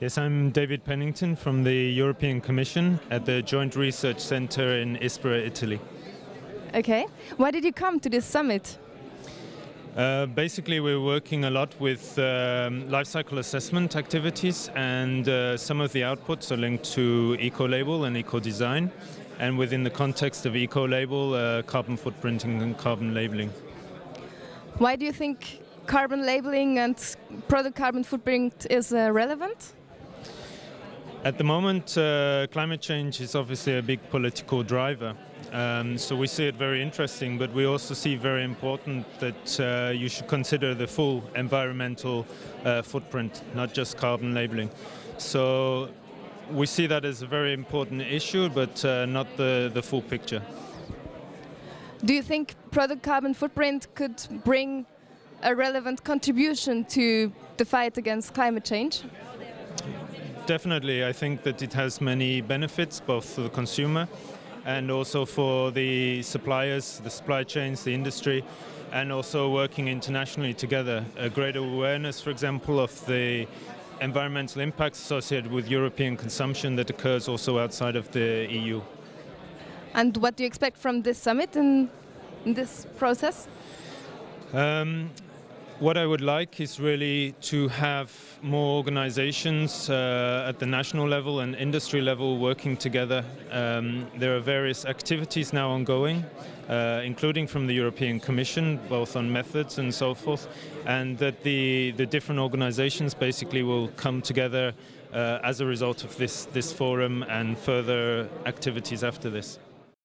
Yes, I'm David Pennington from the European Commission at the Joint Research Center in Ispra, Italy. Okay. Why did you come to this summit? Uh, basically, we're working a lot with um, life cycle assessment activities, and uh, some of the outputs are linked to eco label and eco design, and within the context of eco label, uh, carbon footprinting and carbon labeling. Why do you think carbon labeling and product carbon footprint is uh, relevant? At the moment, uh, climate change is obviously a big political driver. Um, so we see it very interesting, but we also see very important that uh, you should consider the full environmental uh, footprint, not just carbon labeling. So we see that as a very important issue, but uh, not the, the full picture. Do you think product carbon footprint could bring a relevant contribution to the fight against climate change? Definitely, I think that it has many benefits, both for the consumer and also for the suppliers, the supply chains, the industry, and also working internationally together. A greater awareness, for example, of the environmental impacts associated with European consumption that occurs also outside of the EU. And what do you expect from this summit in, in this process? Um, what I would like is really to have more organizations uh, at the national level and industry level working together. Um, there are various activities now ongoing, uh, including from the European Commission, both on methods and so forth, and that the, the different organizations basically will come together uh, as a result of this, this forum and further activities after this.